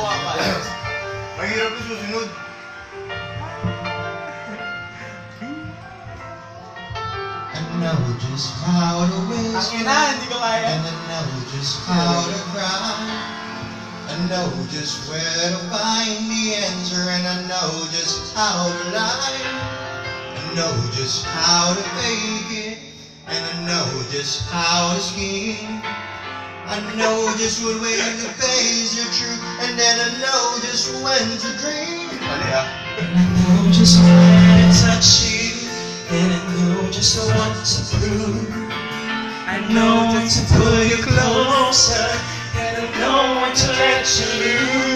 Buha pa. Mahirap yung susunod. I know just how to whisper. And I know just how to cry I know just where to find the answer And I know just how to lie I know just how to fake it And I know just how to scheme I know just what way to face your when to dream Mali ah. And I know just where to touch you, and I know just what to prove. I know when to pull you closer, and I know when to let you loose.